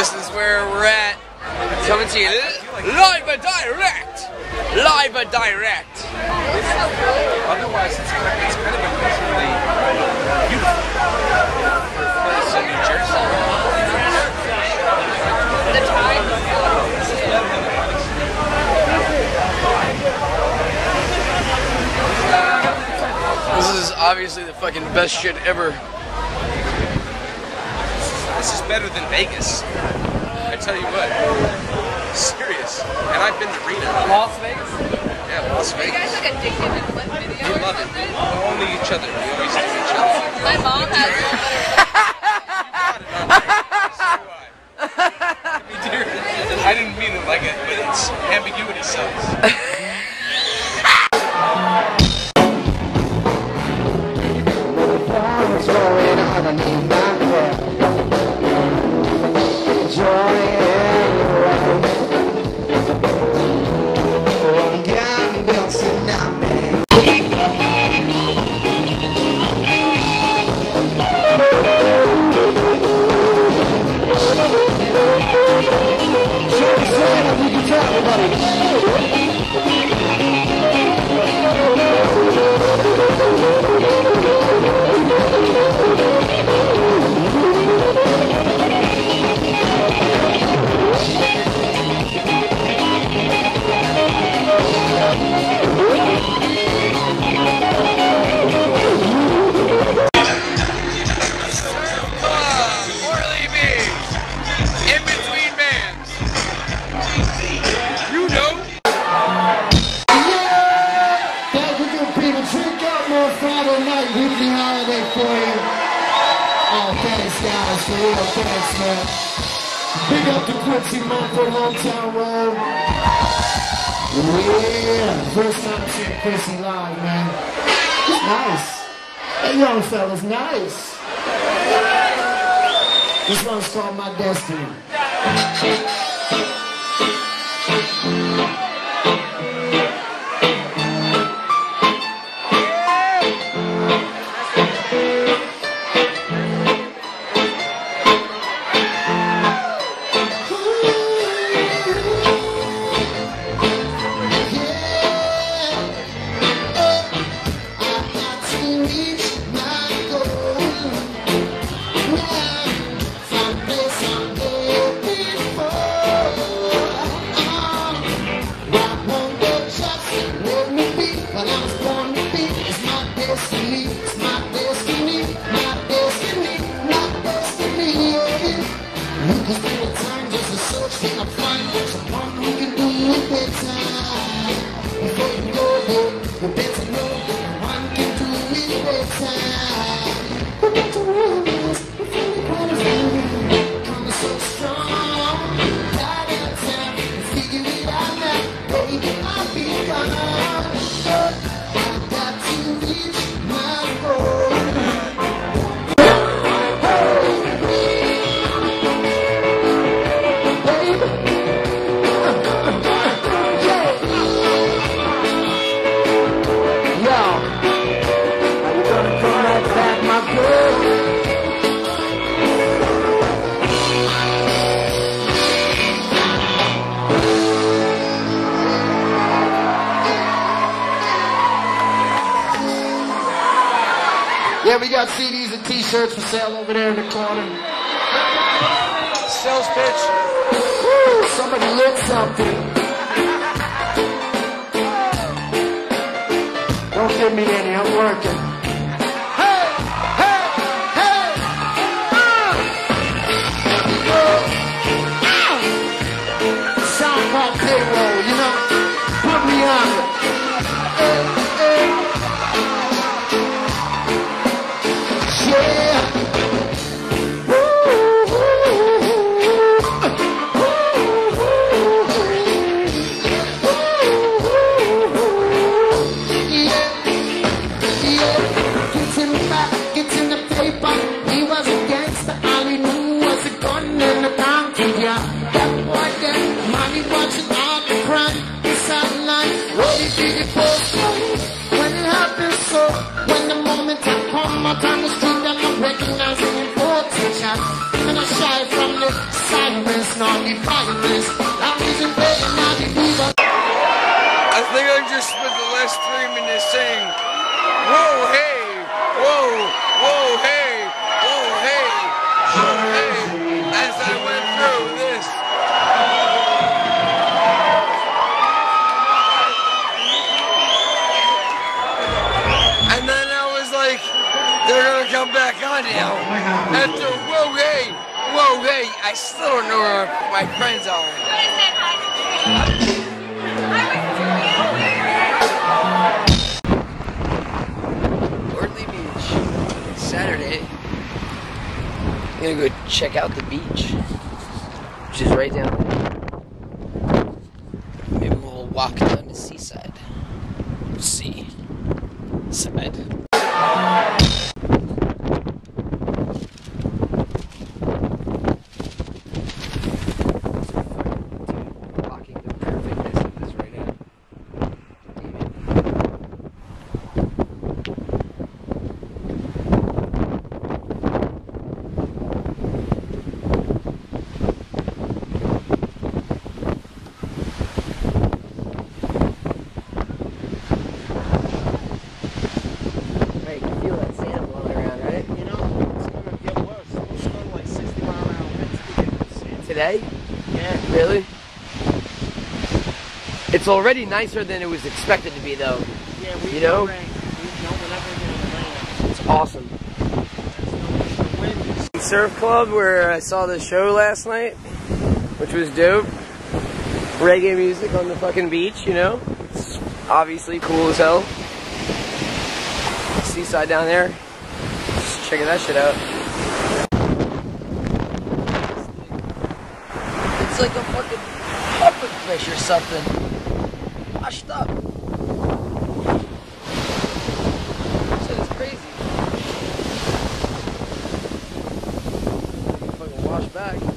This is where we're at. Coming to you live and direct. Live and direct. Otherwise, it's kind of, it's kind of unusually beautiful for a place in New Jersey. This is obviously the fucking best shit ever. This is better than Vegas. I tell you what. Serious. And I've been to Reno. Las Vegas? Yeah, Las Are you guys Vegas. like addicted to flip video We or love it. something? Only each other. We always do each other. My mom has one Me too. I didn't mean it like it, but it's ambiguity sells. Big up to Quincy Montfort, Hometown Road. Yeah, first time seeing Quincy live, man. It's nice. That young fella's nice. This one's called My Destiny. Cause there are times there's a search for a find someone who can Yeah, we got CDs and T-shirts for sale over there in the corner. Sales pitch. Woo, somebody lit something. Don't give me any, I'm working. When it happens so, when the moment I come out on the street and I'm recognizing for teacher. me shy from the sadness, nor the kindness. Now. After, whoa, hey, whoa, hey, I still don't know where my friends are. Ortley Beach, Saturday. I'm gonna go check out the beach, which is right down. Maybe we'll walk down to Seaside. Sea. Side. Blocking the perfectness of this right now. Damn it. Right, you can feel that sand blowing around, right? You know, it's gonna get worse. It's going to like 60 mile an hour winds to get this sand. Today? Yeah. Really? It's already nicer than it was expected to be, though. Yeah, we You know? rain. We know we're never gonna rain. It's awesome. Surf Club, where I saw the show last night, which was dope. Reggae music on the fucking beach, you know? It's obviously cool as hell. Seaside down there. Just checking that shit out. Like a fucking puppet fish or something. Washed up. Shit is crazy. Fucking wash back.